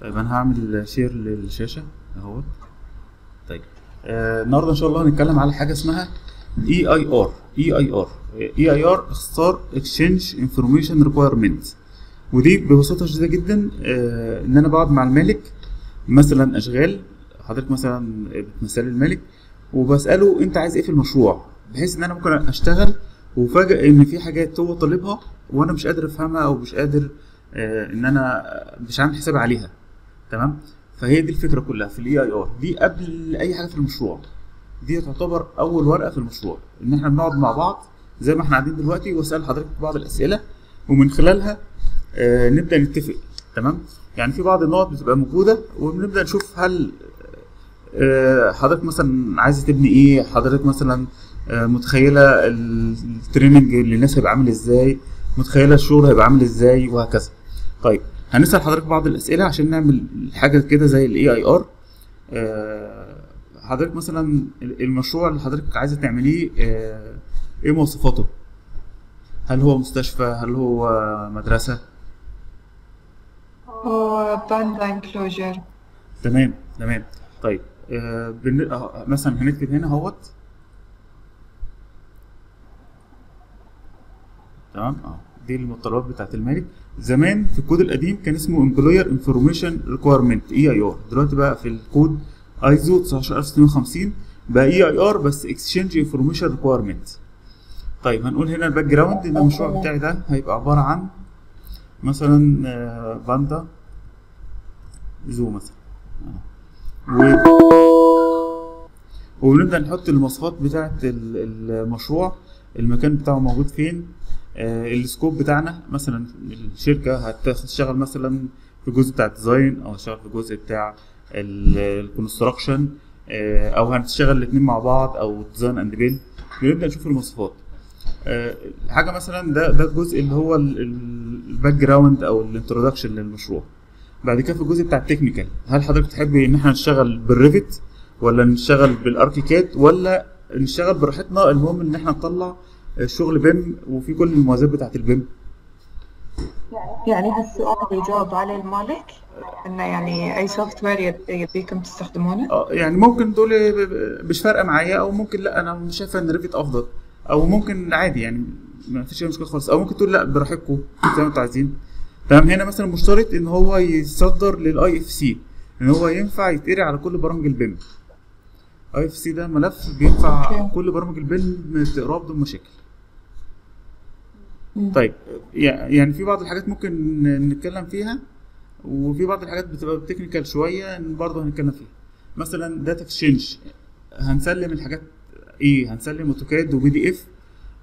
طيب أنا هعمل share للشاشة أهوت. طيب آه النهارده إن شاء الله هنتكلم على حاجة اسمها اي اي ار اي اي ار اي اي ار اختصار Exchange Information Requirement ودي ببساطة شديدة جدا آه إن أنا بقعد مع المالك مثلا أشغال حضرتك مثلا بتمثل المالك وبسأله أنت عايز إيه في المشروع بحيث إن أنا ممكن أشتغل وفجأة إن في حاجات هو طالبها وأنا مش قادر أفهمها أو مش قادر آه إن أنا مش عامل حساب عليها. تمام؟ فهي دي الفكرة كلها في ال EIR دي قبل أي حاجة في المشروع. دي تعتبر أول ورقة في المشروع إن إحنا بنقعد مع بعض زي ما إحنا قاعدين دلوقتي وأسأل حضرتك بعض الأسئلة ومن خلالها آه نبدأ نتفق تمام؟ يعني في بعض النقط بتبقى موجودة وبنبدا نشوف هل آه حضرتك مثلا عايزه تبني إيه؟ حضرتك مثلا آه متخيلة ال training للناس هيبقى عامل إزاي؟ متخيلة الشغل هيبقى عامل إزاي؟ وهكذا. طيب هنسأل حضرتك بعض الأسئلة عشان نعمل حاجة كده زي ال EIR حضرتك مثلا المشروع اللي حضرتك عايزة تعمليه آه إيه مواصفاته؟ هل هو مستشفى؟ هل هو مدرسة؟ هو panda enclosure تمام تمام. طيب آه بن... آه مثلا هنكتب هنا اهوت. تمام؟ آه. دي المتطلبات بتاعت المالك زمان في الكود القديم كان اسمه Employer Information Requirement EIR دلوقتي بقى في الكود ايزو 19650 بقى EIR بس Exchange Information Requirement طيب هنقول هنا ال background إن المشروع بتاعي ده هيبقى عبارة عن مثلا panda zoo مثلا. و وبنبدأ نحط المواصفات بتاعه المشروع المكان بتاعه موجود فين آه ال scope بتاعنا مثلا الشركة هتشتغل مثلا في الجزء بتاع ال design أو هتشتغل في الجزء بتاع ال construction آه أو هنشتغل الاثنين مع بعض أو design and build بنبدا نشوف المواصفات. آه حاجة مثلا ده ده الجزء اللي هو ال background أو ال introduction للمشروع. بعد كده في الجزء بتاع ال technical هل حضرتك تحبي إن إحنا نشتغل بال Revit ولا نشتغل بال ArchiCAD ولا نشتغل براحتنا المهم إن إحنا نطلع الشغل BIM وفي كل المميزات بتاعت ال BIM. يعني هالسؤال يجاوب عليه المالك إنه يعني أي software يبيكم تستخدمونه؟ آه يعني ممكن تقولي مش فارقة معايا أو ممكن لأ أنا شايفه إن Revit أفضل. أو ممكن عادي يعني ما فيش أي مشكلة خالص. أو ممكن تقول لأ براحتكم زي ما أنتوا عايزين. تمام؟ هنا مثلا مشترط إن هو يصدر لل IFC. إن هو ينفع يتقري على كل برامج ال BIM. IFC ده ملف بينفع. كل برامج ال BIM تقراه بدون مشاكل. طيب يعني في بعض الحاجات ممكن نتكلم فيها وفي بعض الحاجات بتبقى technical شوية برضه هنتكلم فيها. مثلا data exchange هنسلم الحاجات إيه؟ هنسلم AutoCAD و PDF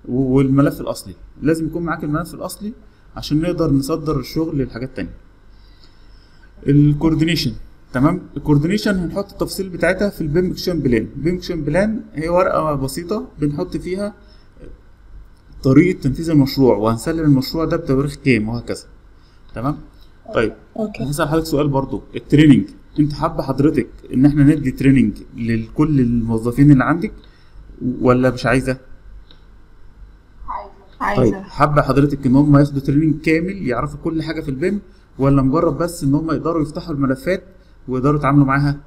والملف الأصلي. لازم يكون معاك الملف الأصلي عشان نقدر نصدر الشغل للحاجات التانية ال coordination تمام؟ ال coordination هنحط التفاصيل بتاعتها في ال BIM execution plan ال BIM execution plan هي ورقة بسيطة بنحط فيها طريقة تنفيذ المشروع وهنسلم المشروع ده بتواريخ كام وهكذا. تمام؟ طيب okay. هسأل حضرتك سؤال برضو. ال training أنت حابة حضرتك إن إحنا ندي training لكل الموظفين اللي عندك ولا مش عايزة؟ طيب عايزة حابة حضرتك إن هم ياخدوا training كامل يعرفوا كل حاجة في ال BIM ولا مجرد بس إن هم يقدروا يفتحوا الملفات ويقدروا يتعاملوا معاها؟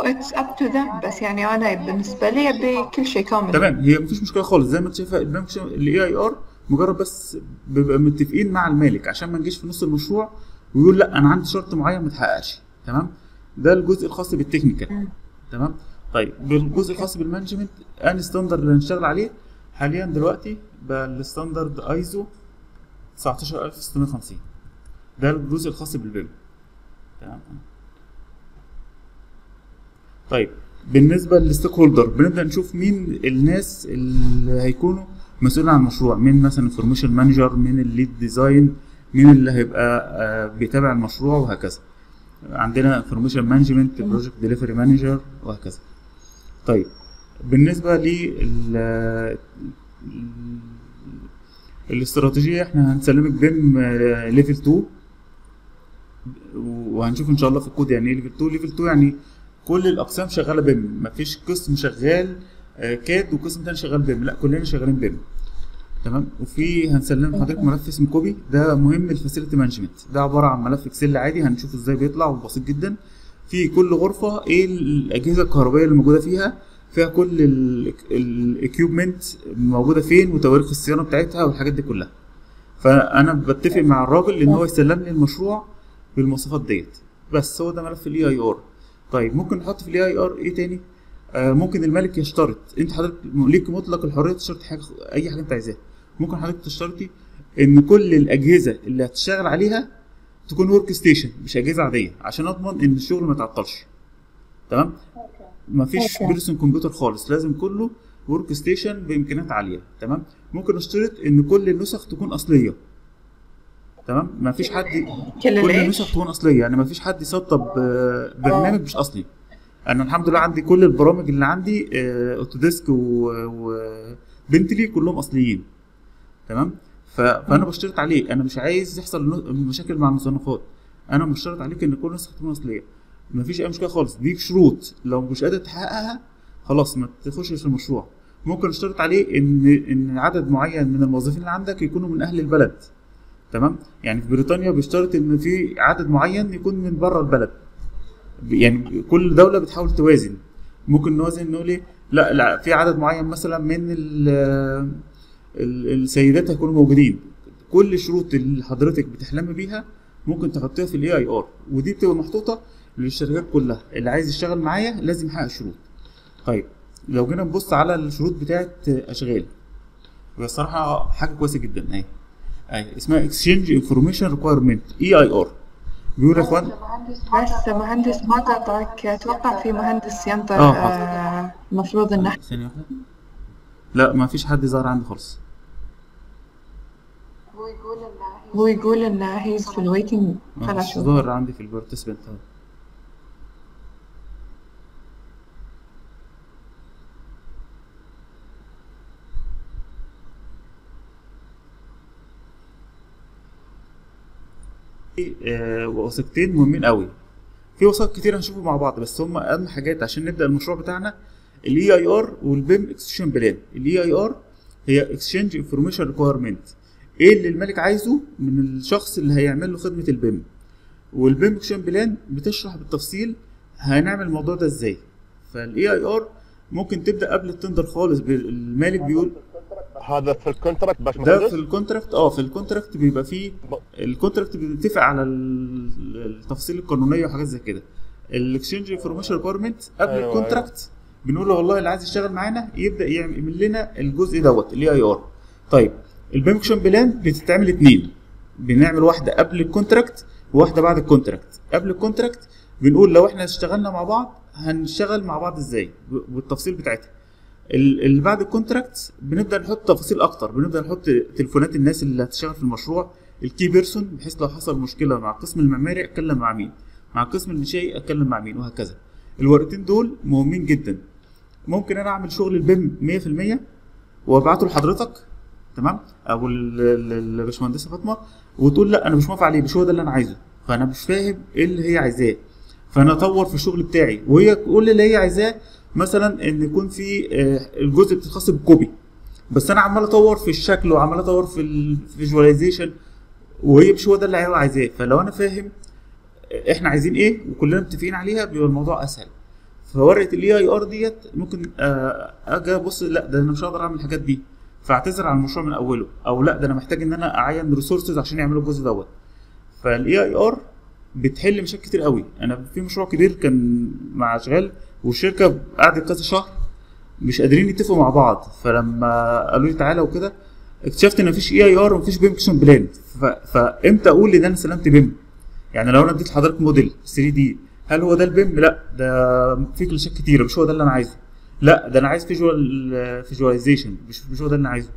it's up to them بس يعني أنا بالنسبة لي ابي كل شيء كامل. تمام هي مفيش مشكلة خالص. زي ما أنت شايفة ال BIM ال EIR مجرد بس بيبقى متفقين مع المالك. عشان ما نجيش في نص المشروع ويقول لأ أنا عندي شرط معين ما اتحققش تمام؟ ده الجزء الخاص بال technical. تمام؟ طيب بالجزء الخاص بال management ان standard اللي هنشتغل عليه حاليا دلوقتي بقى ال standard ISO 19650 ده الجزء الخاص بال BIM. تمام؟ طيب. بالنسبة لل stakeholder بنبدأ نشوف مين الناس اللي هيكونوا مسؤولين عن المشروع. مين مثلا information manager مين ال lead design مين اللي هيبقى آه، بيتابع المشروع وهكذا. عندنا information management project delivery manager وهكذا. طيب. بالنسبة لل الاستراتيجية إحنا هنسلمك BIM level 2 وهنشوف إن شاء الله في الكود يعني إيه level 2 level 2 يعني كل الأقسام شغالة BIM. مفيش قسم شغال آه، CAD وقسم تاني شغال BIM. لا كلنا شغالين BIM. تمام؟ وفي هنسلم حضرتك ملف اسمه COBie. ده مهم لل facility management. ده عبارة عن ملف Excel عادي هنشوف إزاي بيطلع وبسيط جدا. في كل غرفة إيه الأجهزة الكهربائية اللي موجودة فيها؟ فيها كل ال equipment موجودة فين وتواريخ الصيانة بتاعتها والحاجات دي كلها. فأنا بتفق مع الراجل إن هو يسلم لي المشروع بالمواصفات ديت. بس هو ده ملف ال EIR طيب ممكن نحط في ال EIR إيه تاني؟ آه ممكن المالك يشترط. أنت حضرتك ليك مطلق الحرية تشترط حاجة أي حاجة أنت عايزاها. ممكن حضرتك تشترطي إن كل الأجهزة اللي هتشتغل عليها تكون workstation مش أجهزة عادية عشان أضمن إن الشغل ما يتعطلش تمام؟ مفيش. personal computer خالص لازم كله workstation بإمكانيات عالية. تمام؟ ممكن اشترط إن كل النسخ تكون أصلية. تمام؟ مفيش حد كل؟ النسخ تكون أصلية. يعني مفيش حد يسطب آه، برنامج مش أصلي. أنا الحمد لله عندي كل البرامج اللي عندي آه، اوتوديسك وبنتلي كلهم أصليين. تمام؟ فأنا بشترط عليه أنا مش عايز يحصل مشاكل مع المصنفات. أنا مشترط عليك إن كل نسخه تكون أصلية. مفيش أي مشكلة خالص. دي شروط. لو مش قادر تحققها خلاص ما تخشش في المشروع. ممكن أشترط عليه ان إن عدد معين من الموظفين اللي عندك يكونوا من أهل البلد. تمام؟ يعني في بريطانيا بيشترط إن في عدد معين يكون من بره البلد. يعني كل دولة بتحاول توازن. ممكن نوازن نقول إيه؟ لا لا في عدد معين مثلا من ال ال- السيدات هيكونوا موجودين. كل الشروط اللي حضرتك بتحلم بيها ممكن تحطيها في ال EIR ودي بتبقى محطوطة للشركات كلها. اللي عايز يشتغل معايا لازم يحقق شروط. طيب لو جينا نبص على الشروط بتاعه أشغال. هي الصراحة حاجة كويسة جدا. أهي. اهي اسمها exchange information requirement EIR بيقول يا اخوان بس مهندس ما قاطعك أتوقع في مهندس ينطر آه، آه، المفروض انه ثانية واحدة. لا ما فيش حد ظهر عندي خالص. هو يقول انه he's في ال waiting خلاص. مش ظاهر عندي في ال participant وثيقتين مهمين قوي. في وثائق كتير هنشوفه مع بعض بس هم أهم حاجات عشان نبدأ المشروع بتاعنا ال EIR وال BIM execution plan ال EIR هي exchange information requirement إيه اللي الملك عايزه؟ من الشخص اللي هيعمل له خدمة ال BIM. وال BIM execution plan بتشرح بالتفصيل هنعمل الموضوع ده إزاي. فال EIR ممكن تبدأ قبل ال tender خالص المالك بيقول هذا في ال contract باش ده في ال contract آه في ال contract بيبقى فيه ال contract بنتفق على ال- التفاصيل القانونية وحاجات زي كده. ال exchange information requirement قبل أيوة، ال contract بنقول له والله اللي عايز يشتغل معانا يبدأ يعمل لنا الجزء دوت ال EIR طيب ال BIM execution plan بتتعمل اتنين. بنعمل واحدة قبل ال contract وواحدة بعد ال contract قبل ال contract بنقول لو إحنا اشتغلنا مع بعض هنشتغل مع بعض إزاي؟ بالتفصيل بتاعتها. اللي بعد ال contract بنبدأ نحط تفاصيل أكتر. بنبدأ نحط تليفونات الناس اللي هتشتغل في المشروع ال key person بحيث لو حصل مشكلة مع القسم المعماري أتكلم مع مين؟ مع القسم الانشائي أتكلم مع مين؟ وهكذا. الورقتين دول مهمين جدا. ممكن أنا أعمل شغل ال BIM 100% وأبعته لحضرتك تمام؟ أو ال- ال- الباشمهندسة فاطمة وتقول لأ أنا مش موافق عليه مش هو ده اللي أنا عايزه. فأنا مش فاهم إيه اللي هي عايزاه. فأنا أطور في الشغل بتاعي. وهي كل اللي هي عايزاه مثلا إن يكون في آه، الجزء الخاص بالكوبي بس أنا عمال أطور في الشكل وعمال أطور في ال visualization وهي مش هو ده اللي هي عايزاه. فلو أنا فاهم إحنا عايزين إيه وكلنا متفقين عليها بيبقى الموضوع أسهل. فورقة ال EIR ديت ممكن آه، أجي أبص لا ده أنا مش هقدر أعمل الحاجات دي. فاعتذر عن المشروع من أوله. أو لا ده أنا محتاج إن أنا أعين resources عشان يعملوا الجزء دوت. فال EIR بتحل مشاكل كتير قوي أنا في مشروع كبير كان مع أشغال والشركة قعدت كذا شهر مش قادرين يتفقوا مع بعض. فلما قالوا لي تعالى وكده اكتشفت إن مفيش EIR ومفيش BIM execution plan. فامتى أقول إن أنا سلمت BIM؟ يعني لو أنا اديت لحضرتك موديل 3 دي هل هو ده ال BIM؟ لا ده في clash ات كتيرة مش هو ده اللي أنا عايزه. لا ده أنا عايز visual visualization مش مش هو ده اللي أنا عايزه.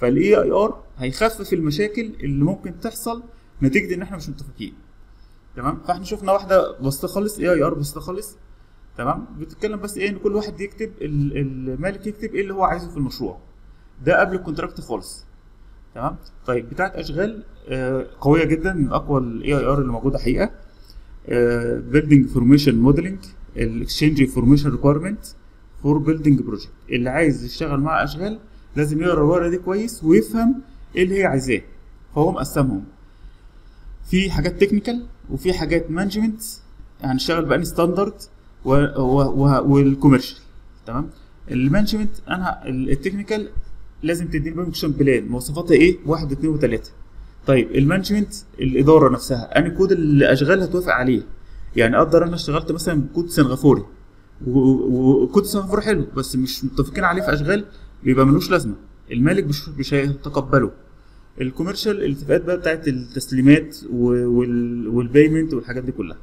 فال EIR هيخفف المشاكل اللي ممكن تحصل نتيجة إن إحنا مش متفقين. تمام؟ فإحنا شفنا واحدة بسيطة خالص EIR بسيطة خالص تمام؟ بتتكلم بس إيه إن كل واحد يكتب ال- المالك يكتب إيه اللي هو عايزه في المشروع. ده قبل ال contract خالص. تمام؟ طيب بتاعت أشغال آه، قوية جدا من أقوى ال EIR اللي موجودة حقيقة. building information modeling ال exchange information requirement for building project اللي عايز يشتغل مع أشغال لازم يقرأ الورقة دي كويس ويفهم إيه اللي هي عايزاه. فهو مقسمهم في حاجات technical وفي حاجات management هنشتغل standard و- و- و- وال commercial تمام؟ ال management أنا ال- ال technical لازم تديني function plan مواصفاتها إيه؟ واحد اتنين وتلاته طيب ال management الإدارة نفسها أنا كود الأشغال هتوافق عليه. يعني أقدر أنا اشتغلت مثلا بكود سنغافوري. وكود سنغافوري حلو بس مش متفقين عليه في أشغال بيبقى ملوش لازمة. المالك مش مش هيتقبله. ال commercial الاتفاقات بقى بتاعت التسليمات وال payment والحاجات دي كلها.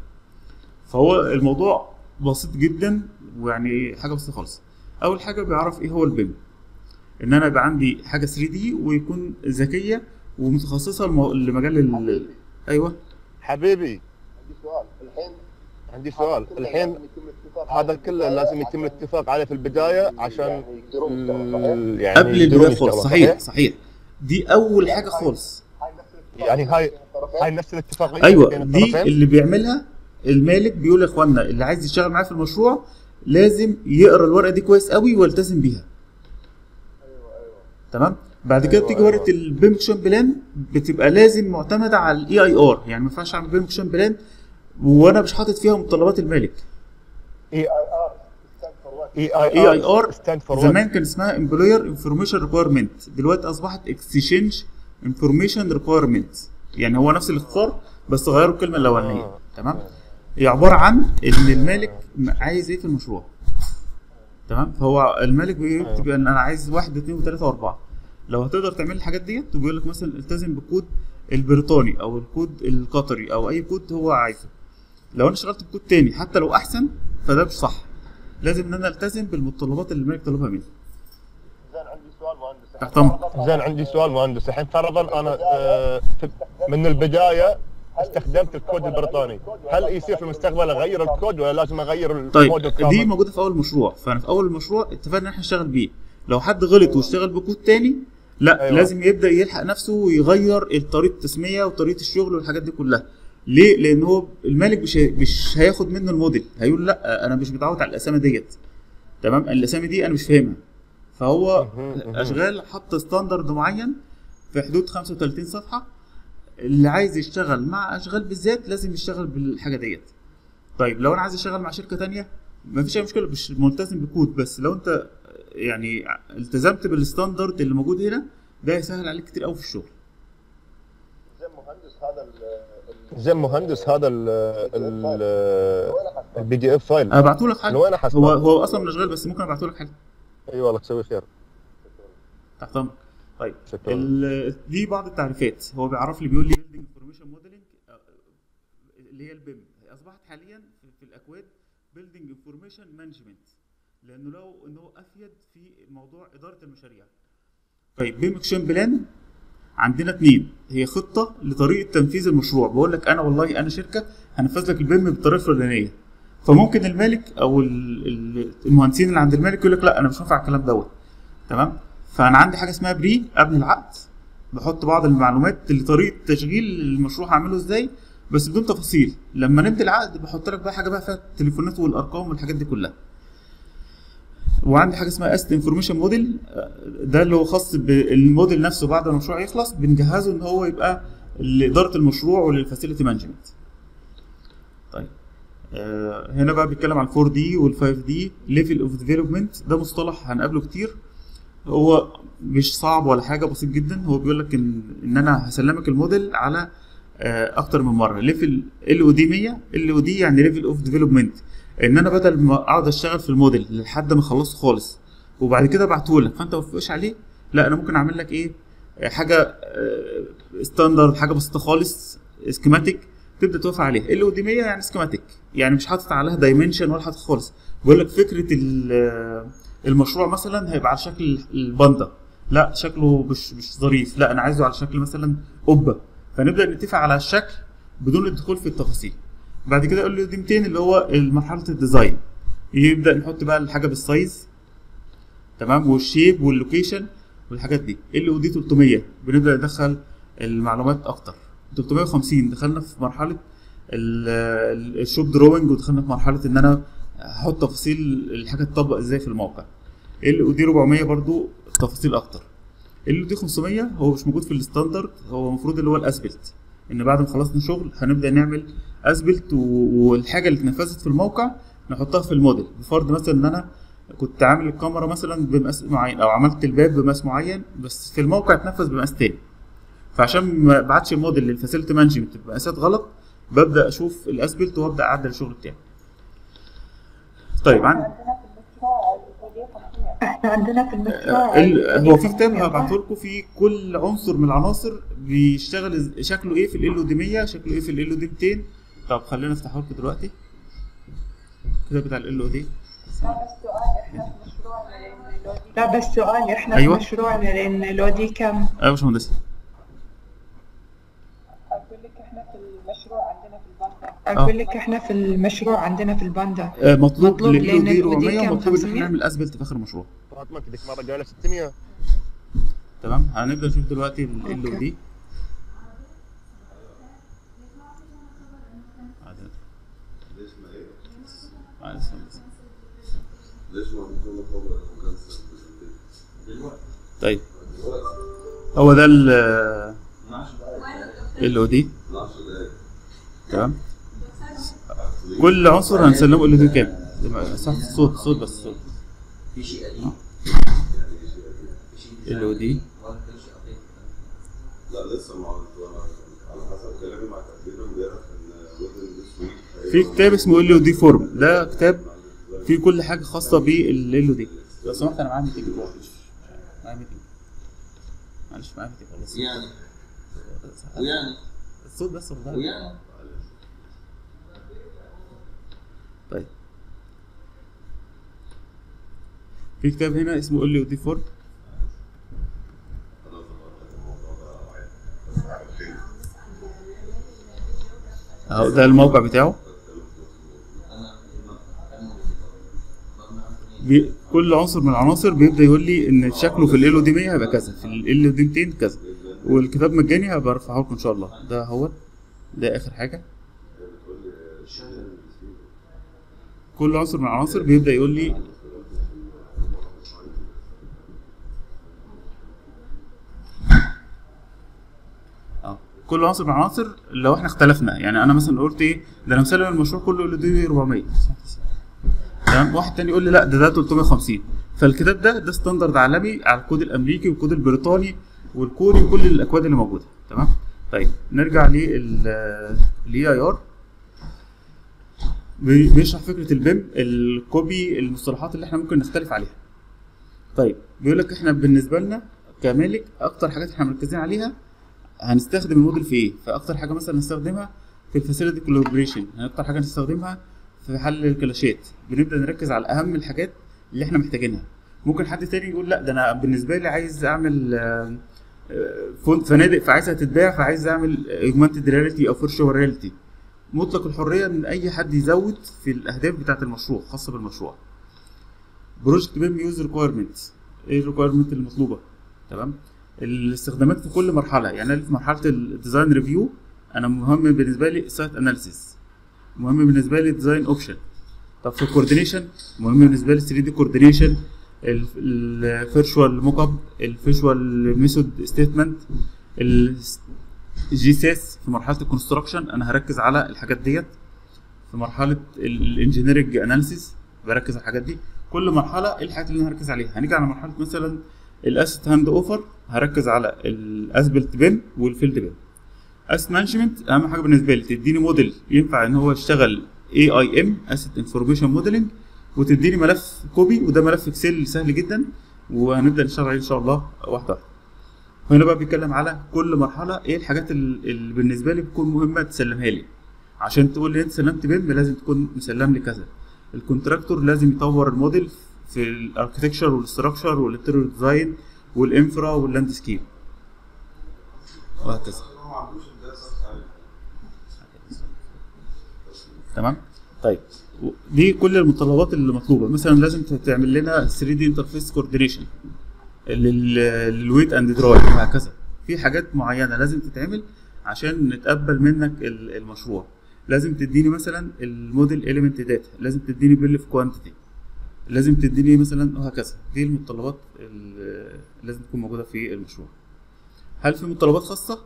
فهو الموضوع بسيط جدا ويعني حاجة بسيطة خالص. أول حاجة بيعرف إيه هو البيم. إن أنا يبقى عندي حاجة 3D ويكون ذكية ومتخصصة لمجال ال... أيوه. حبيبي. عندي سؤال. الحين عندي سؤال. الحين هذا كله لازم يتم الاتفاق عليه في البداية عشان يعني؟ ال- يعني قبل البداية خالص. صحيح صحيح؟ دي أول حاجة خالص. يعني هاي؟ هاي نفس الاتفاقية أيوه دي اللي بيعملها المالك بيقول يا اخوانا اللي عايز يشتغل معايا في المشروع لازم يقرأ الورقة دي كويس قوي ويلتزم بيها. تمام؟ بعد كده بتيجي ورقة ال BIM execution plan بتبقى لازم معتمدة على ال EIR يعني ما ينفعش أعمل BIM execution plan وأنا مش حاطط فيها متطلبات المالك. اي اي ار اي اي ار زمان كان اسمها employer information requirement دلوقتي أصبحت exchange information requirement يعني هو نفس الاختصار بس غيروا الكلمة الأولانية. آه. تمام؟ هي عباره عن إن المالك عايز إيه في المشروع. تمام؟ فهو المالك بيكتب ان أنا عايز واحد اثنين وثلاثه وأربعة. لو هتقدر تعمل الحاجات ديت وبيقول لك مثلا التزم بالكود البريطاني أو الكود القطري أو أي كود هو عايزه. لو أنا اشتغلت بكود تاني حتى لو أحسن فده مش صح. لازم إن أنا التزم بالمتطلبات اللي المالك طلبها مني. زين عندي سؤال مهندس. تحت أمرك. زين عندي سؤال مهندس. الحين فرضا أنا آه، من البداية استخدمت الكود البريطاني؟ هل يصير في المستقبل اغير الكود ولا لازم أغير طيب دي؟ موجودة في أول مشروع. فأنا في أول المشروع اتفقنا إن إحنا نشتغل بيه. لو حد غلط واشتغل بكود تاني لا أيوة. لازم يبدأ يلحق نفسه ويغير طريقة التسمية وطريقة الشغل والحاجات دي كلها. ليه؟ لأن هو المالك مش مش هياخد منه الموديل. هيقول لا أنا مش متعود على الأسامي ديت. تمام؟ الأسامي دي أنا مش فاهمها. فهو. أشغال حط standard معين في حدود 35 صفحة. اللي عايز يشتغل مع أشغال بالذات لازم يشتغل بالحاجة ديت. طيب لو أنا عايز أشتغل مع شركة تانية مفيش أي مشكلة مش ملتزم بكود بس لو أنت يعني التزمت بال standard اللي موجود هنا ده هيسهل عليك كتير قوي في الشغل. زين مهندس هذا ال- ال- زين مهندس هذا؟ ال PDF file. ابعته لك حاجة؟ هو هو أصلا من أشغال بس ممكن ابعته لك حاجة اي والله تسوي خير. تحت أمرك. طيب. دي بعض التعريفات؟ هو بيعرف لي بيقول لي building information modeling اللي هي ال BIM أصبحت حاليا في, الأكواد building information management لأنه لو إن هو أفيد في موضوع إدارة المشاريع. طيب BIM execution plan عندنا اتنين. هي خطة لطريقة تنفيذ المشروع. بقول لك أنا والله أنا شركة هنفذ لك ال BIM بالطريقة الفلانيه فممكن المالك أو ال- ال- المهندسين اللي عند المالك يقول لك لا أنا مش هينفع الكلام دوت. تمام؟ فأنا عندي حاجة اسمها pre قبل العقد. بحط بعض المعلومات لطريقه تشغيل المشروع هعمله إزاي بس بدون تفاصيل. لما نبدأ العقد بحط لك بقى حاجة بقى فيها التليفونات والأرقام والحاجات دي كلها. وعندي حاجة اسمها asset information model ده اللي هو خاص بالموديل نفسه بعد المشروع يخلص بنجهزه إن هو يبقى لإدارة المشروع ولل facility management. طيب. آه، هنا بقى بيتكلم عن 4 D وال 5 D level of development ده مصطلح هنقابله كتير. هو مش صعب ولا حاجة بسيط جدا. هو بيقول لك إن إن أنا هسلمك الموديل على آه، أكتر من مرة. level LOD 100 LOD يعني level of development إن أنا بدل ما أقعد أشتغل في الموديل لحد ما أخلصه خالص وبعد كده ابعته لك فأنت ما توافقش عليه. لا أنا ممكن أعمل لك إيه؟ آه، حاجة standard حاجة بسيطة خالص schematic تبدأ توافق عليها. LOD 100 يعني schematic يعني مش حاطط عليها dimension ولا حاطط خالص. بيقول لك فكرة ال- المشروع مثلا هيبقى على شكل الباندا. لا شكله مش مش ظريف. لا أنا عايزه على شكل مثلا قبة. فنبدأ نتفق على الشكل بدون الدخول في التفاصيل. بعد كده يقول LOD 200 اللي هو مرحلة ال design. يبدأ نحط بقى الحاجة بال size. تمام؟ وال shape وال location والحاجات دي. LOD 300 بنبدأ ندخل المعلومات أكتر. 350 دخلنا في مرحلة ال- ال- ال shop drawing ودخلنا في مرحلة إن أنا أحط تفاصيل الحاجة تطبق إزاي في الموقع. LOD 400 برضو تفاصيل أكتر. LOD 500 هو مش موجود في ال standard هو المفروض اللي هو ال as-built. إن بعد ما خلصنا شغل هنبدأ نعمل as-built والحاجة اللي اتنفذت في الموقع نحطها في الموديل. بفرض مثلا إن أنا كنت عامل الكاميرا مثلا بمقاس معين أو عملت الباب بمقاس معين بس في الموقع اتنفذ بمقاس تاني. فعشان ما ابعتش ال model لل facility management بمقاسات غلط ببدأ أشوف الأسبلت وأبدأ أعدل الشغل بتاعي. طيب عن إحنا عندنا في المشروع ال- هو في كتاب هبعته لكم فيه كل عنصر من العناصر بيشتغل شكله إيه في ال أو دي 100 شكله إيه في ال أو دي 200 طب خلينا نفتحه لكم دلوقتي. الكتاب بتاع ال أو دي لا بس سؤال إحنا أيوة. في مشروعنا لأن لو دي كم؟ أيوه يا باشمهندس أقول لك إحنا في المشروع عندنا في البنك أقول لك إحنا في المشروع عندنا في الباندا. آه، مطلوب مطلوب لأن دي ال OD 400 كام؟ مطلوب ان 500 إحنا نعمل اسبلت في آخر المشروع فاطمة ذيك مره قايله 600 تمام؟ هنبدأ نشوف دلوقتي ال أو أوكي. دي؟ طيب. هو ده ال ال أو دي 12 دقايق تمام. كل عنصر هنسلمه ال أو دي كام؟ صح الصوت الصوت بس الصوت في شيء قديم ال أو دي. لا لسه ما على حسب كلامي مع تقدير امبارح إن في كتاب اسمه ال أو دي فورم ده كتاب فيه كل حاجة خاصة بال LOD. لو سمحت أنا معايا meeting معايا meeting معلش معايا meeting خلاص يعني ويعني الصوت بس والله. ويعني في كتاب هنا اسمه LOD Forum أهو ده الموقع بتاعه. بي... كل عنصر من العناصر بيبدأ يقول لي إن شكله في ال أو دي 100 هيبقى كذا في ال أو دي 200 كذا. والكتاب مجاني هبقى أرفعه لكم إن شاء الله. ده هو ده آخر حاجة. كل عنصر من العناصر بيبدأ يقول لي آه كل عنصر من العناصر لو إحنا اختلفنا. يعني أنا مثلا قلت إيه؟ ده أنا مسلم المشروع كله LOD 400 تمام؟ واحد تاني يقول لي لا ده ده 350 فالكتاب ده ده standard عالمي على الكود الأمريكي والكود البريطاني والكوري وكل الأكواد اللي موجودة. تمام؟ طيب نرجع لل ال EIR بيشرح فكرة ال BIM الكوبي المصطلحات اللي إحنا ممكن نختلف عليها. طيب بيقول لك إحنا بالنسبة لنا كمالك أكتر حاجات إحنا مركزين عليها هنستخدم الموديل في إيه؟ فاكتر حاجة مثلا نستخدمها في ال facility collaboration أكتر حاجة نستخدمها في حل ال clashات. بنبدأ نركز على أهم الحاجات اللي إحنا محتاجينها. ممكن حد تاني يقول لا ده أنا بالنسبة لي عايز أعمل آه، فنادق فعايزها تتباع فعايز أعمل augmented reality أو virtual reality مطلق الحرية إن أي حد يزود في الأهداف بتاعة المشروع خاصة بالمشروع. project BIM use requirement إيه ال requirement المطلوبة؟ تمام؟ الاستخدامات في كل مرحلة. يعني أنا في مرحلة ال design review أنا مهم بالنسبة لي site analysis مهم بالنسبة لي design option طب في ال coordination مهم بالنسبة لي 3 D coordination ال virtual mock-up ال virtual method statement الجي سيس في مرحلة ال construction أنا هركز على الحاجات ديت. في مرحلة ال engineering analysis بركز على الحاجات دي. كل مرحلة إيه الحاجات اللي أنا هركز عليها؟ هنيجي على مرحلة مثلا ال asset handover هركز على ال as-built BIM وال field BIM asset management أهم حاجة بالنسبة لي تديني موديل ينفع إن هو يشتغل AIM asset information modeling وتديني ملف COBie وده ملف Excel سهل جدا وهنبدأ نشتغل عليه إن شاء الله واحدة واحدة. هنا بقى بيتكلم على كل مرحلة إيه الحاجات ال- اللي بالنسبة لي بتكون مهمة تسلمها لي. عشان تقول لي أنت سلمت BIM لازم تكون مسلم لي كذا. ال contractor لازم يطور الموديل في الاركتكشر والاستراكشر والانتيريور ديزاين والانفرا واللاندسكيب وهكذا. تمام؟ طيب. دي كل المتطلبات اللي مطلوبة. مثلا لازم تعمل لنا 3D interface coordination لل wet and dry وهكذا. في حاجات معينة لازم تتعمل عشان نتقبل منك ال- المشروع. لازم تديني مثلا ال model element data لازم تديني bill of quantity لازم تديني مثلا وهكذا. دي المتطلبات اللي لازم تكون موجودة في المشروع. هل في متطلبات خاصة؟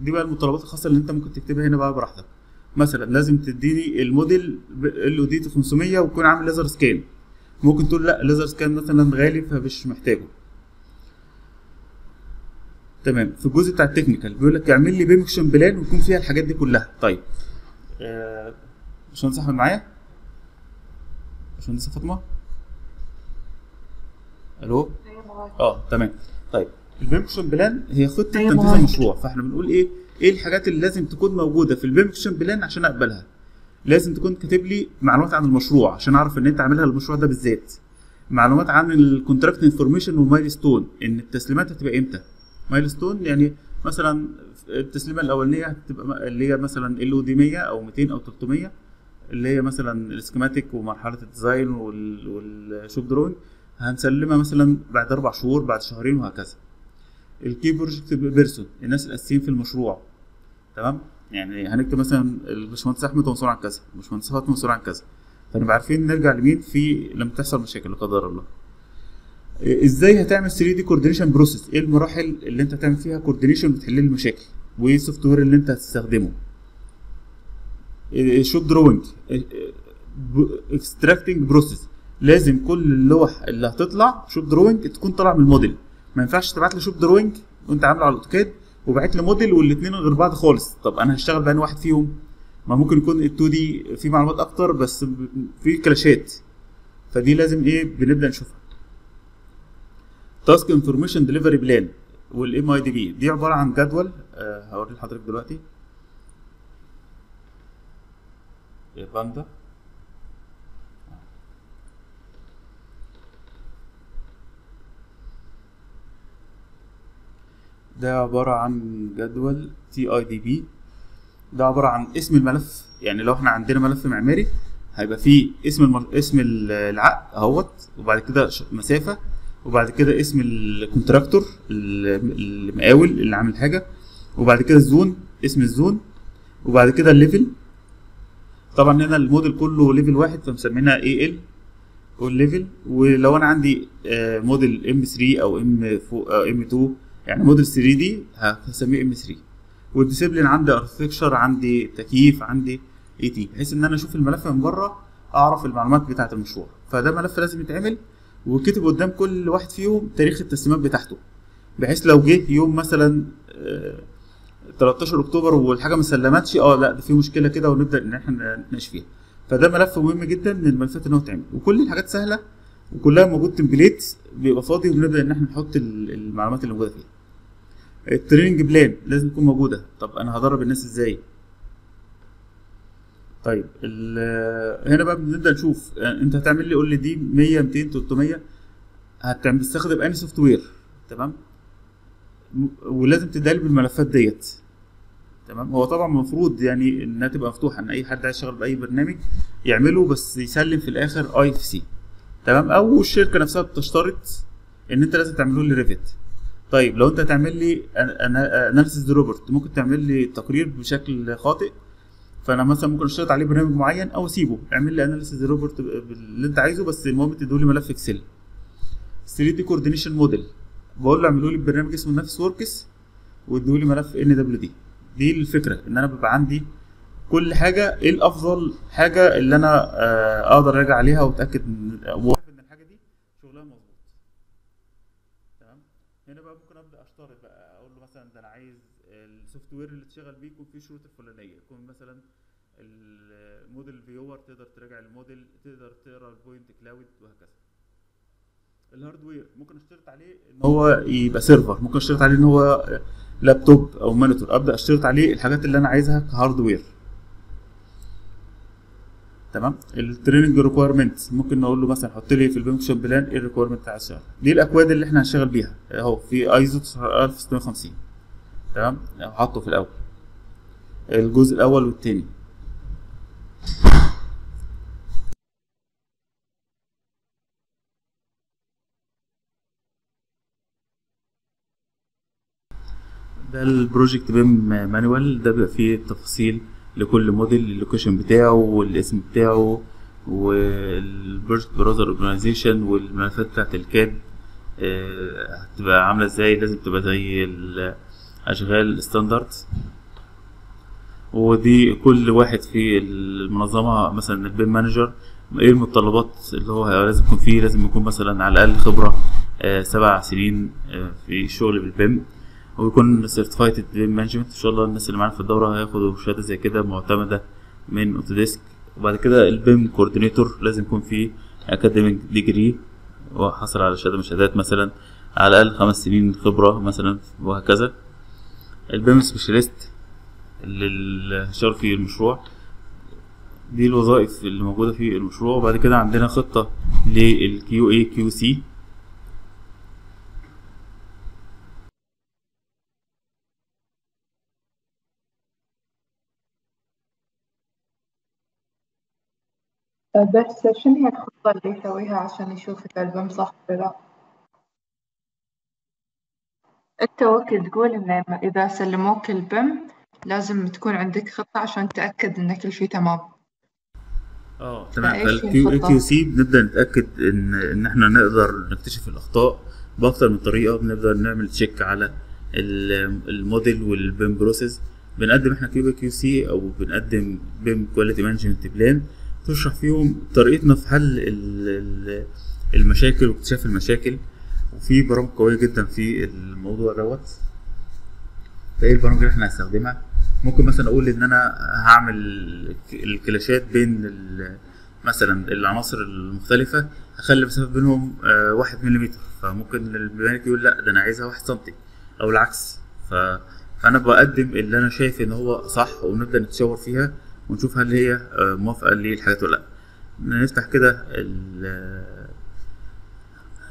دي بقى المتطلبات الخاصة اللي انت ممكن تكتبها هنا بقى براحتك. مثلا لازم تديني ال model LOD 500 ويكون عامل laser scan ممكن تقول لا laser scan مثلا غالي فمش محتاجه. تمام. في الجزء بتاع ال technical بيقول لك اعمل لي BIM execution plan ويكون فيها الحاجات دي كلها. طيب. آه، باشمهندس أحمد معايا؟ باشمهندسه فاطمة؟ ألو؟ آه تمام. طيب. ال BIM execution plan هي خطة أيوة. تنفيذ. المشروع. فاحنا بنقول إيه؟ إيه الحاجات اللي لازم تكون موجودة في ال BIM execution plan عشان أقبلها؟ لازم تكون كاتب لي معلومات عن المشروع عشان أعرف إن أنت عاملها المشروع ده بالذات. معلومات عن ال contract information و milestone إن التسليمات هتبقى إمتى؟ milestone يعني مثلا التسليمة الأولانية هتبقى اللي هي مثلا LOD 100 أو 200 أو 300 اللي هي مثلا ال schematic ومرحلة ال design وال- وال shop drawing هنسلمها مثلا بعد أربع شهور بعد شهرين وهكذا. ال key project person الناس الأساسيين في المشروع. تمام؟ يعني هنكتب مثلا الباشمهندس أحمد مسؤول عن كذا الباشمهندس فاطمه مسؤول عن كذا. فنبقى عارفين نرجع لمين؟ في لما تحصل مشاكل لا قدر الله. إزاي هتعمل 3D coordination process إيه المراحل اللي أنت هتعمل فيها coordination بتحل لي المشاكل؟ وإيه ال software اللي أنت هتستخدمه؟ shop drawing extracting process لازم كل اللوح اللي هتطلع shop drawing تكون طالعة من الموديل. ما ينفعش تبعت لي shop drawing وانت عامله على ال AutoCAD وبعت لي موديل والاثنين غير بعض خالص. طب أنا هشتغل بأنهي واحد فيهم؟ ما ممكن يكون ال 2D فيه معلومات أكتر بس في clash ات. فدي لازم إيه بنبدأ نشوفها. task information delivery plan وال MIDP دي عبارة عن جدول. آه هوري لحضرتك دلوقتي. إيه، ده عبارة عن جدول TIDP ده عبارة عن اسم الملف. يعني لو إحنا عندنا ملف معماري هيبقى فيه اسم الم... اسم ال- العقد اهوت وبعد كده مسافة وبعد كده اسم ال contractor ال- المقاول اللي عامل حاجة وبعد كده ال zone اسم ال zone وبعد كده ال level. طبعا هنا الموديل كله level واحد فمسمينها AL وال level. ولو أنا عندي آه، model M 3 أو M M 2 يعني موديل 3 دي هسميه M 3 وال discipline عندي architecture عندي تكييف عندي IT بحيث إن أنا أشوف الملف من بره أعرف المعلومات بتاعة المشروع. فده ملف لازم يتعمل وكتب قدام كل واحد فيهم تاريخ التسليمات بتاعته. بحيث لو جه يوم مثلا آه، 13 أكتوبر والحاجة ما سلمتش آه لا ده في مشكلة كده ونبدأ إن إحنا نتناقش فيها. فده ملف مهم جدا من الملفات إن هو يتعمل. وكل الحاجات سهلة وكلها موجود template بيبقى فاضي وبنبدا إن إحنا نحط ال- المعلومات اللي موجودة فيه ال training plan لازم تكون موجودة. طب أنا هدرب الناس إزاي؟ طيب هنا بقى بنبدأ نشوف. آه، أنت هتعمل لي ال LOD 100 200 300 هتعمل تستخدم انهي software تمام؟ ولازم تديها لي بالملفات ديت. تمام؟ هو طبعا المفروض يعني إنها تبقى مفتوحة إن أي حد عايز يشتغل بأي برنامج يعمله بس يسلم في الآخر IFC تمام؟ أو الشركة نفسها بتشترط إن أنت لازم تعمله لي Revit طيب لو انت هتعمل لي analysis report ممكن تعمل لي تقرير بشكل خاطئ فأنا مثلا ممكن اشترط عليه برنامج معين أو أسيبه. اعمل لي analysis report باللي انت عايزه بس المهم تدوا لي ملف Excel 3D coordination model بقول له اعملوا لي برنامج اسمه Navisworks وادوا لي ملف NWD دي الفكرة إن أنا بيبقى عندي كل حاجة إيه الأفضل حاجة اللي أنا آه، أقدر أراجع عليها وأتأكد إن الحاجة دي شغلها مظبوط. تمام؟ هنا بقى ممكن أبدأ أشترط بقى أقول له مثلا ده أنا عايز ال software اللي تشتغل بيه يكون فيه الشروط الفلانيه يكون مثلا ال model viewer تقدر تراجع الموديل تقدر تقرأ ال point cloud وهكذا. ال hardware ممكن أشترط عليه إن هو يبقى server ممكن أشترط عليه إن هو لابتوب أو monitor أبدأ أشترط عليه الحاجات اللي أنا عايزها ك hardware تمام؟ ال training requirement ممكن نقول له مثلا حط لي في ال execution plan إيه ال requirement بتاع الشغل. دي الأكواد اللي إحنا هنشتغل بيها. أهو في ايزو 1650 تمام؟ حاطه في الأول. الجزء الأول والتاني. ده ال project BIM manual. ده بيبقى فيه تفاصيل لكل model ال location بتاعه والاسم بتاعه وال project browser organization والملفات بتاعت ال CAD. آه، هتبقى عاملة إزاي؟ لازم تبقى زي الأشغال standard ودي كل واحد في المنظمة مثلا ال BIM manager إيه المتطلبات اللي هو لازم يكون فيه؟ لازم يكون مثلا على الأقل خبرة آه، سبع سنين آه، في الشغل بال BIM. ويكون certified BIM management إن شاء الله الناس اللي معانا في الدورة هياخدوا شهادة زي كده معتمدة من Autodesk وبعد كده ال BIM coordinator لازم يكون فيه academic degree وحصل على شهادة من الشهادات مثلا على الأقل خمس سنين خبرة مثلا وهكذا. ال BIM specialist اللي شغال في المشروع. دي الوظائف اللي موجودة في المشروع. وبعد كده عندنا خطة لل QA QC بس شنو هي الخطة اللي يسويها عشان يشوف إذا ال BIM صح ولا لأ؟ أنت وقت تقول إن إذا سلموك ال BIM لازم تكون عندك خطة عشان تتأكد إن كل شي تمام. آه تمام فال QA؟ QC بنبدأ نتأكد إن إن إحنا نقدر نكتشف الأخطاء بأكتر من طريقة بنقدر نعمل check على ال- ال model وال BIM process بنقدم إحنا QA QC أو بنقدم BIM quality management plan تشرح فيهم طريقتنا في حل ال- ال- المشاكل واكتشاف المشاكل. وفي برامج قوية جدا في الموضوع دوت. فايه البرامج اللي إحنا هنستخدمها. ممكن مثلا أقول إن أنا هعمل ال clashات بين مثلا العناصر المختلفة. هخلي المسافة بينهم آه، واحد مليمتر. فممكن الميكانيك يقول لا ده أنا عايزها واحد سنتي. أو العكس. فأنا بقدم اللي أنا شايف إن هو صح ونبدأ نتشاور فيها. ونشوف هل هي آه، موافقة للحاجات ولا لا. نفتح كده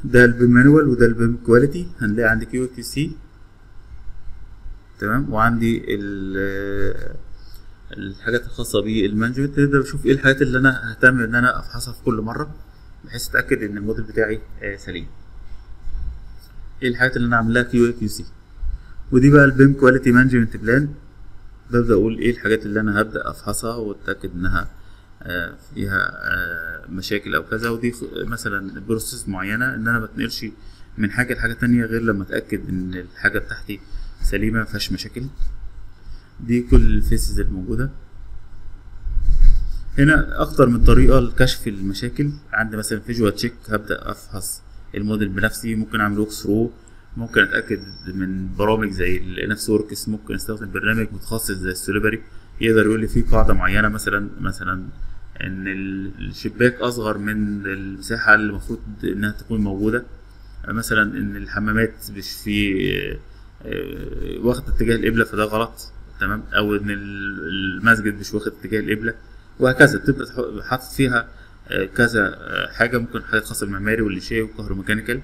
ده ال BIM manual وده ال BIM quality هنلاقي عندي QA QC تمام؟ وعندي ال الحاجات الخاصة بال management نبدأ نشوف إيه الحاجات اللي أنا ههتم إن أنا أفحصها في كل مرة بحيث أتأكد إن الموديل بتاعي آه، سليم. إيه الحاجات اللي أنا عاملاها QA QC ودي بقى ال BIM quality management plan ببدأ أقول إيه الحاجات اللي أنا هبدأ أفحصها وأتأكد إنها آه، فيها آه، مشاكل أو كذا. ودي مثلا process معينة إن أنا متنقلش من حاجة لحاجة تانية غير لما أتأكد إن الحاجة بتاعتي سليمة مفيهاش مشاكل. دي كل ال phases الموجودة هنا أكتر من طريقة لكشف المشاكل. عندي مثلا visual check هبدأ أفحص الموديل بنفسي. ممكن أعمل walkthrough ممكن أتأكد من برامج زي ال Navisworks ممكن أستخدم برنامج متخصص زي ال Solibri يقدر يقول لي في قاعدة معينة مثلا مثلا ال- الشباك أصغر من المساحة اللي المفروض إنها تكون موجودة. مثلا إن الحمامات مش في آه، واخد اتجاه القبلة فده غلط تمام؟ أو إن ال- المسجد مش واخد اتجاه القبله وهكذا. تبدا تح- حاطط فيها آه، كذا آه، حاجة ممكن حاجات خاصة بالمعماري والشيء والكهروميكانيكال.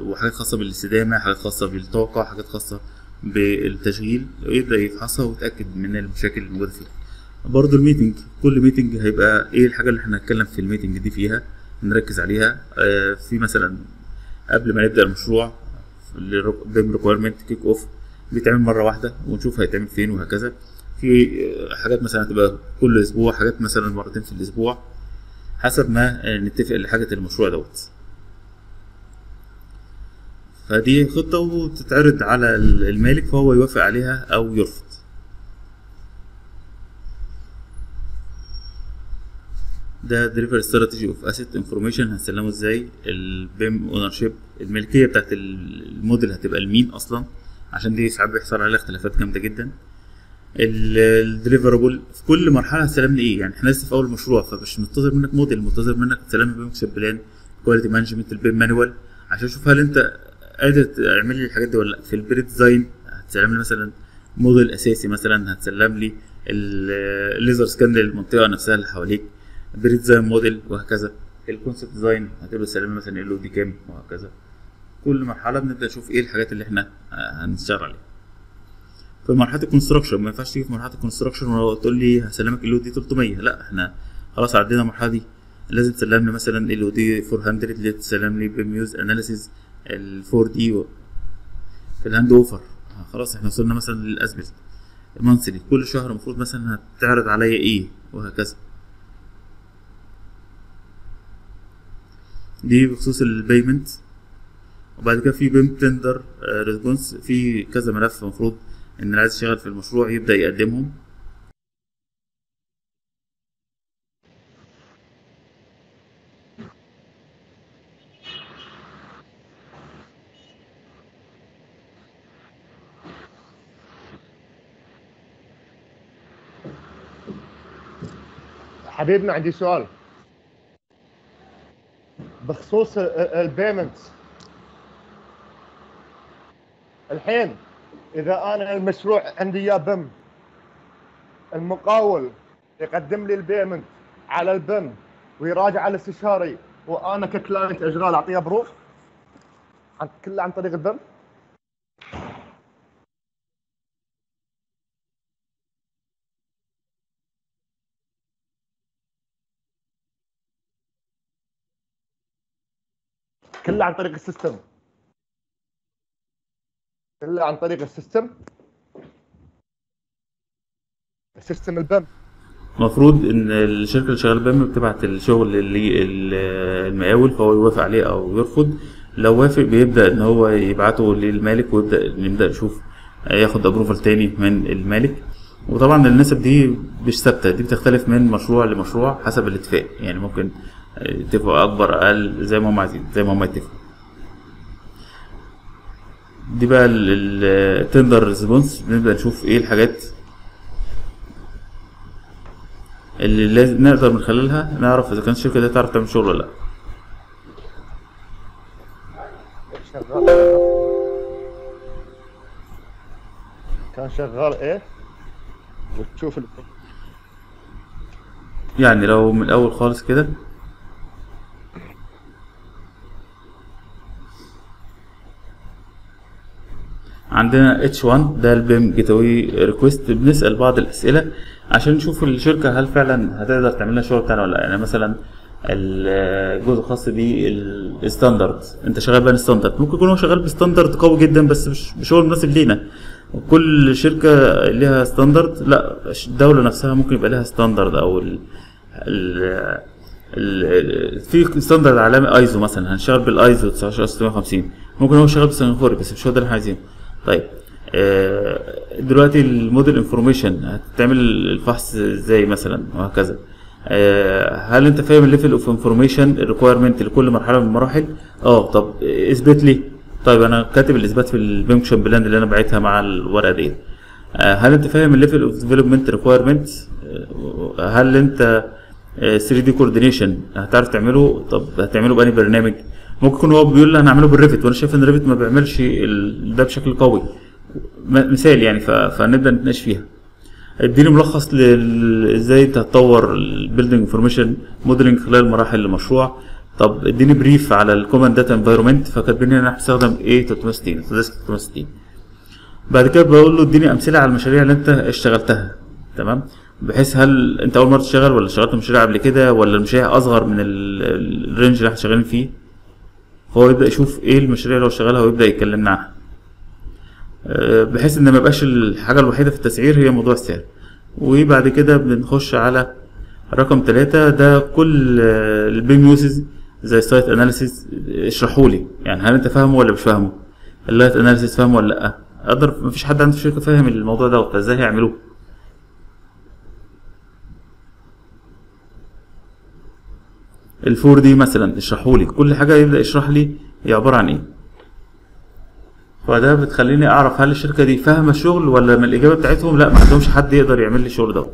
وحاجات خاصة بالاستدامة حاجات خاصة بالطاقة حاجات خاصة بالتشغيل يبدا يفحصها ويتأكد من المشاكل اللي موجودة فيها. برضه ال meeting كل meeting هيبقى إيه الحاجة اللي إحنا هنتكلم في ال meeting دي فيها نركز عليها. آه، في مثلا قبل ما نبدأ المشروع BIM requirement kick off بيتعمل مرة واحدة ونشوف هيتعمل فين وهكذا. في حاجات مثلا هتبقى كل أسبوع حاجات مثلا مرتين في الأسبوع حسب ما نتفق لحاجة المشروع دوت. فدي خطة وتتعرض على المالك فهو يوافق عليها أو يرفض. ده delivery strategy of asset information هنسلمه إزاي؟ ال BIM ownership الملكية بتاعت الموديل هتبقى لمين أصلا؟ عشان دي ساعات بيحصل عليها اختلافات جامدة جدا. ال deliverable في كل مرحلة هتسلمني إيه؟ يعني إحنا لسه في أول مشروع فمش منتظر منك موديل منتظر منك تسلمني BIM شيب plan quality management ال BIM manual عشان أشوف هل أنت قادر تعمل لي الحاجات دي ولا لأ؟ في ال pre-design هتسلم لي مثلا موديل أساسي مثلا هتسلم لي ال- ال laser scan للمنطقه نفسها اللي حواليك pre-design model وهكذا. ال concept design هتبقى تسلم لي مثلا LOD كام وهكذا. كل مرحلة بنبدأ نشوف إيه الحاجات اللي إحنا هنشتغل عليها. في مرحلة ال construction ما ينفعش تيجي في مرحلة ال construction وتقول لي هسلمك LOD 300 لأ إحنا خلاص عدينا المرحلة دي. لازم تسلم لي مثلا LOD 400 اللي تسلم لي BIM uses analysis ال 4D في ال handover. آه، خلاص إحنا وصلنا مثلا لل as-built monthly كل شهر المفروض مثلا هتعرض عليا إيه وهكذا. دي بخصوص ال payment وبعد كده في BIM tender response في كذا ملف المفروض إن اللي عايز يشتغل في المشروع يبدأ يقدمهم. حبيبنا عندي سؤال. بخصوص ال payment الحين إذا أنا المشروع عندي يا BIM المقاول يقدم لي ال payment على ال BIM ويراجع على الاستشاري وأنا ك client أشغال اعطيه approve كله عن طريق ال BIM كله عن طريق ال system. كله عن طريق ال system. ال system ال BIM. المفروض إن الشركة اللي شغالة BIM بتبعت الشغل المقاول فهو يوافق عليه أو يرفض. لو وافق بيبدأ إن هو يبعته للمالك ويبدأ نبدا نشوف ياخد approval تاني من المالك. وطبعا النسب دي مش ثابتة دي بتختلف من مشروع لمشروع حسب الاتفاق. يعني ممكن يتفقوا أكبر أقل زي ما هم عايزين زي ما هم يتفقوا. دي بقى ال tender response نبدأ نشوف إيه الحاجات اللي لازم نقدر من خلالها نعرف إذا كانت الشركة دي تعرف تعمل شغل ولا لأ. شغال كان شغال إيه؟ وتشوف يعني لو من الأول خالص كده عندنا H1 ده ال BIM gateway request بنسأل بعض الأسئلة عشان نشوف الشركة هل فعلا هتقدر تعمل لنا شغل بتاعنا ولا لأ. يعني مثلا الجزء الخاص بال standard أنت شغال بقى standard ممكن يكون هو شغال ب standard قوي جدا بس مش بشغل مناسب لينا. وكل شركة ليها standard لأ الدولة نفسها ممكن يبقى لها standard أو ال ال في standard عالمي ايزو مثلا هنشتغل بالايزو 19650 ممكن هو شغال بسنغافوري بس مش هو ده اللي إحنا عايزينه. طيب آه، دلوقتي ال model information هتعمل الفحص إزاي مثلا وهكذا؟ آه، هل انت فاهم ال level of information ال requirement لكل مرحلة من المراحل؟ آه طب اثبت لي. طيب أنا كاتب الإثبات في ال BIM execution plan اللي أنا بعتها مع الورقة دي آه، هل انت فاهم ال level of development requirement هل انت 3D coordination هتعرف تعمله؟ طب هتعمله بأني برنامج؟ ممكن يكون هو بيقول لي هنعمله بال Revit وأنا شايف إن ال Revit ما بيعملش ده بشكل قوي. مثال يعني. فنبدأ نتناقش فيها. اديني ملخص إزاي انت هتطور ال building information modeling خلال مراحل المشروع. طب اديني brief على ال common data environment فكاتبين أنا هستخدم A360 desk 360 بعد كده بقول له اديني أمثلة على المشاريع اللي أنت اشتغلتها. تمام؟ بحيث هل أنت أول مرة تشتغل ولا اشتغلت مشاريع قبل كده ولا المشاريع أصغر من ال- ال range اللي إحنا شغالين فيه؟ فهو يبدأ يشوف إيه المشاريع اللي هو شغالها ويبدأ يكلمنا عنها أه، بحيث إن ما يبقاش الحاجة الوحيدة في التسعير هي موضوع السعر. وبعد كده بنخش على رقم ثلاثة ده كل آه، ال BIM uses زي site analysis اشرحوا لي. يعني هل أنت فاهمه ولا مش فاهمه؟ ال light analysis فاهمه ولا لأ؟ أقدر مفيش حد عنده في الشركة فاهم الموضوع ده فإزاي هيعملوه؟ ال 4D مثلا اشرحوا لي. كل حاجة يبدأ يشرح لي هي عبارة عن إيه. فده بتخليني أعرف هل الشركة دي فاهمة الشغل ولا من الإجابة بتاعتهم لا ما عندهمش حد يقدر يعمل لي الشغل ده.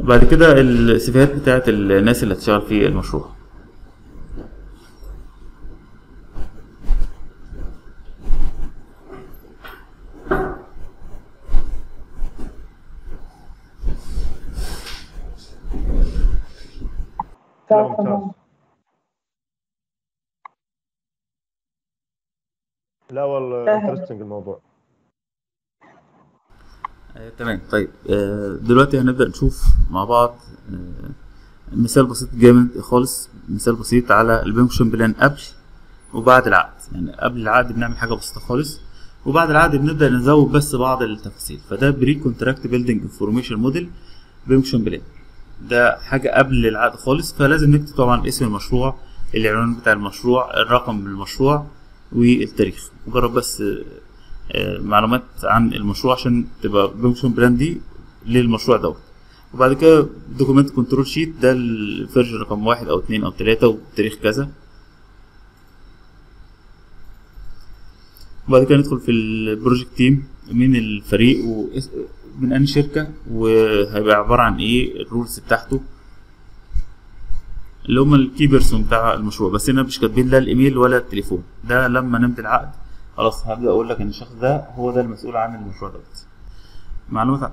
بعد كده السيفيهات بتاعت الناس اللي هتشتغل في المشروع. لا لا والله interesting الموضوع. آه، تمام. طيب آه، دلوقتي هنبدأ نشوف مع بعض آه، مثال بسيط جامد خالص مثال بسيط على ال BIM execution plan قبل وبعد العقد. يعني قبل العقد بنعمل حاجة بسيطة خالص وبعد العقد بنبدأ نزود بس بعض التفاصيل. فده pre-contract building information model BIM execution plan. ده حاجة قبل العقد خالص فلازم نكتب طبعا اسم المشروع العنوان بتاع المشروع الرقم المشروع والتاريخ. مجرد بس آه، معلومات عن المشروع عشان تبقى BIM execution plan دي للمشروع دوت. وبعد كده document control sheet ده ال version رقم واحد أو اتنين أو تلاتة وتاريخ كذا. وبعد كده ندخل في ال project team مين الفريق ومن أي شركة وهيبقى عبارة عن إيه ال roles بتاعته. اللي هم ال key person بتاع المشروع. بس هنا مش كاتبين لا الإيميل ولا التليفون. ده لما نمضي العقد خلاص هبدأ أقول لك إن الشخص ده هو ده المسؤول عن المشروع دوت معلومات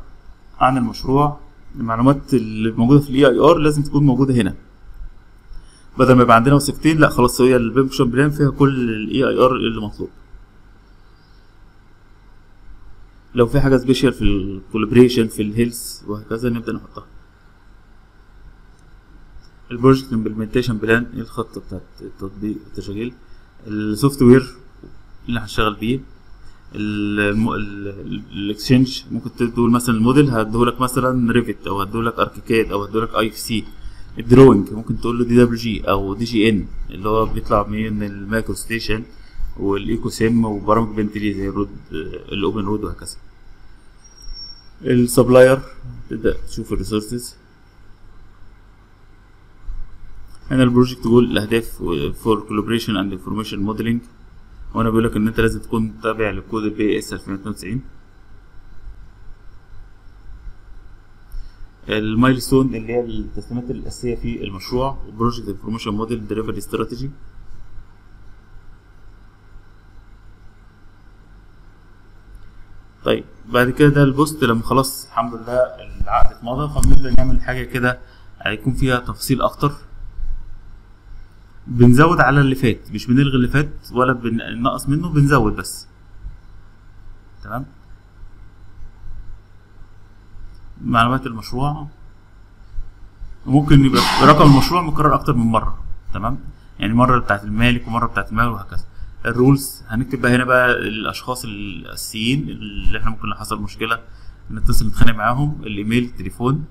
عن المشروع المعلومات اللي موجودة في ال EIR لازم تكون موجودة هنا. بدل ما يبقى عندنا وثيقتين لا خلاص هي ال BIM execution plan فيها كل ال EIR اللي مطلوب. لو في حاجة special في ال collaboration في ال health وهكذا نبدأ نحطها. ال project implementation plan الخطة بتاعت التطبيق التشغيل ال software اللي هنشتغل بيه ال exchange ممكن تقول مثلا الموديل هديهولك مثلا Revit أو هديهولك ArchiCAD أو هديهولك IFC ال drawing ممكن تقول له DWG أو DGN اللي هو بيطلع من ال MicroStation وال AECOsim وبرامج بنتلي زي ال road ال OpenRoads وهكذا. ال supplier تبدأ تشوف ال resources هنا ال project goal الأهداف for collaboration and information modeling وأنا بقول لك إن أنت لازم تكون تابع لكود ال BS 2092 ال milestone اللي هي التسليمات الأساسية في المشروع و project information model delivery strategy طيب بعد كده ده البوست لما خلاص الحمد لله العقد اتمضى فبنبدا نعمل حاجة كده هيكون فيها تفاصيل أكتر. بنزود على اللي فات مش بنلغي اللي فات ولا بنقص منه بنزود بس. تمام؟ معلومات المشروع. ممكن يبقى رقم المشروع مكرر أكتر من مرة. تمام؟ يعني مرة بتاعت المالك ومرة بتاعت المال وهكذا. ال roles هنكتب بقى هنا بقى الأشخاص الاساسيين اللي إحنا ممكن لو حصل مشكلة نتصل نتخانق معاهم. الإيميل التليفون.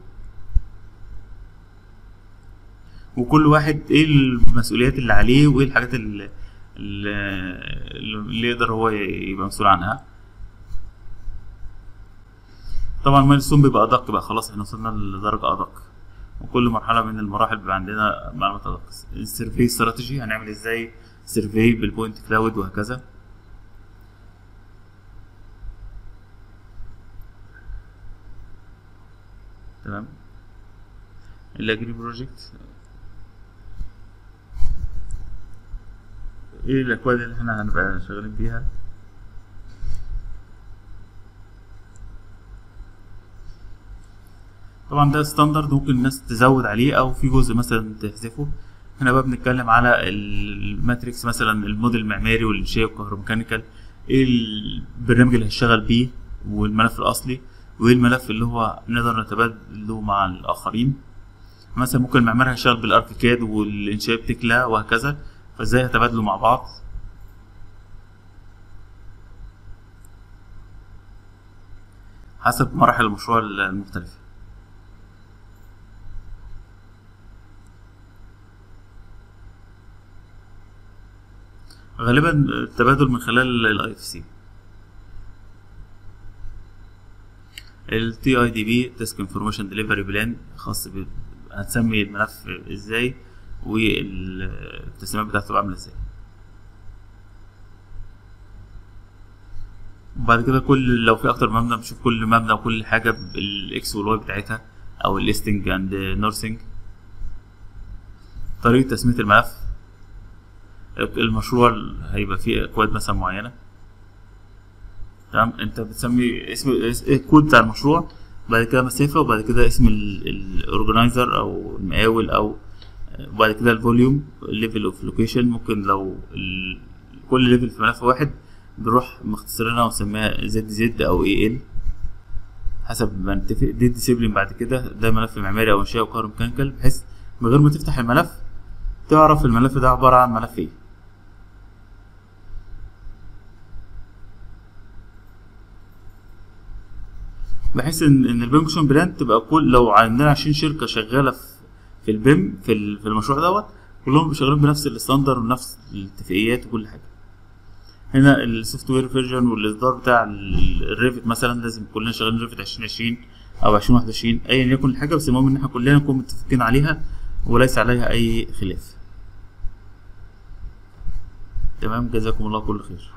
وكل واحد إيه المسؤوليات اللي عليه وايه الحاجات اللي, اللي يقدر هو يبقى مسؤول عنها. طبعا milestone بيبقى أدق بقى خلاص إحنا وصلنا لدرجة أدق. وكل مرحلة من المراحل بيبقى عندنا معلومات أدق. ال survey strategy هنعمل إزاي survey بال point cloud وهكذا. تمام. الاجري project. إيه الاكواد اللي إحنا هنبقى شغالين بيها؟ طبعا ده standard ممكن الناس تزود عليه أو في جزء مثلا تحذفه. هنا بقى بنتكلم على ال matrix مثلا الموديل المعماري والانشاء والكهروميكانيكال إيه البرنامج اللي هشتغل بيه والملف الأصلي وايه الملف اللي هو نقدر نتبادله مع الآخرين. مثلا ممكن المعماري هيشتغل بال ArchiCAD والإنشاء ب Tekla وهكذا. فازاي هتبادلوا مع بعض؟ حسب مراحل المشروع المختلفة. غالبا التبادل من خلال ال IFC ال TIDP task information delivery plan خاص ب هتسمي الملف إزاي؟ والتسليمات بتاعته عاملة إزاي. وبعد كده كل لو في أكتر مبنى بنشوف كل مبنى وكل حاجة بال X وال Y بتاعتها أو ال listing and نورسنج طريقة تسمية الملف المشروع هيبقى فيه أكواد مثلا معينة. تمام؟ أنت بتسمي اسم الكود بتاع المشروع بعد كده مسافة وبعد كده اسم ال organizer أو المقاول أو وبعد كده ال volume level of location ممكن لو. كل level في ملف واحد بنروح مختصرينها ونسميها ZZ أو EL حسب ما نتفق دي discipline بعد كده ده ملف معماري أو انشاء أو كهروميكانيكال بحيث من غير ما تفتح الملف تعرف الملف ده عبارة عن ملف إيه بحيث ان ال BIM plan تبقى كل لو عندنا 20 شركة شغالة في في ال BIM في في المشروع دوت كلهم شغالين بنفس ال standard ونفس الاتفاقيات وكل حاجة. هنا ال software version والإصدار بتاع ال- ال Revit مثلا لازم كلنا شغالين Revit 2020 أو 2021 ايا يكن الحاجة بس المهم إن إحنا كلنا نكون متفقين عليها وليس عليها أي خلاف. تمام؟ جزاكم الله كل خير.